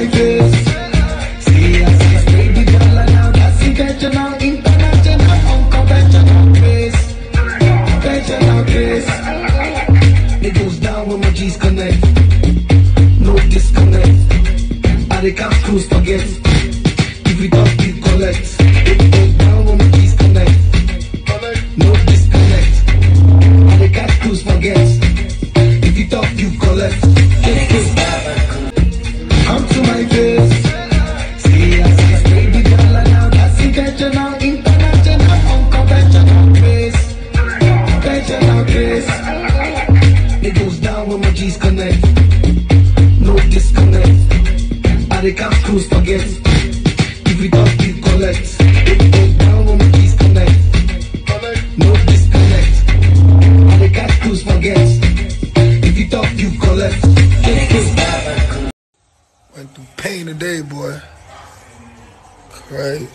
See, I baby girl, that's international, unconventional. It goes down when my G's connect. No disconnect. I forget. If we we collect. Conventional. It goes down when my G's connect. No disconnect. I they can't screws forget. If we talk, we collect. It goes down when my G's connect. No disconnect. I they can't screws forget. If you talk, you collect. Went through pain today, boy. Crazy.